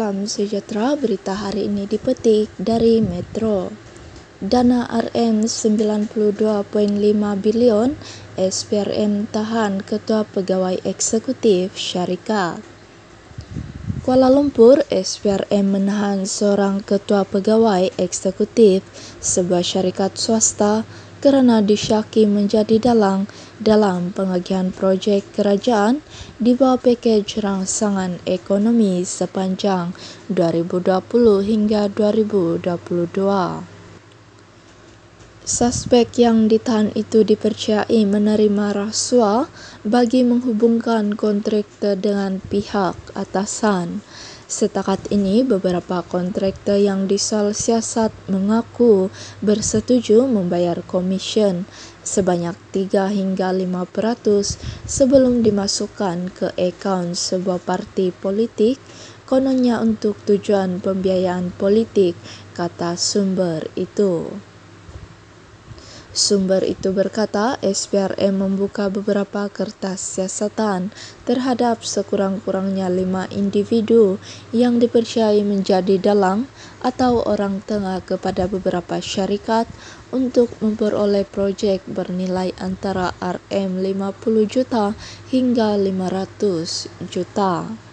Salam sejahtera, berita hari ini dipetik dari Metro. Dana RM 92.5 bilion, SPRM tahan Ketua Pegawai Eksekutif Syarikat. Kuala Lumpur, SPRM menahan seorang Ketua Pegawai Eksekutif sebuah syarikat swasta kerana disyaki menjadi dalang dalam pengagihan projek kerajaan di bawah pakej rangsangan ekonomi sepanjang 2020 hingga 2022. Suspek yang ditahan itu dipercayai menerima rasuah bagi menghubungkan kontraktor dengan pihak atasan. Setakat ini, beberapa kontraktor yang disoal siasat mengaku bersetuju membayar komisen sebanyak 3 hingga 5 peratus sebelum dimasukkan ke akaun sebuah parti politik kononnya untuk tujuan pembiayaan politik, kata sumber itu. Sumber itu berkata SPRM membuka beberapa kertas siasatan terhadap sekurang-kurangnya lima individu yang dipercayai menjadi dalang atau orang tengah kepada beberapa syarikat untuk memperoleh projek bernilai antara RM50 juta hingga 500 juta.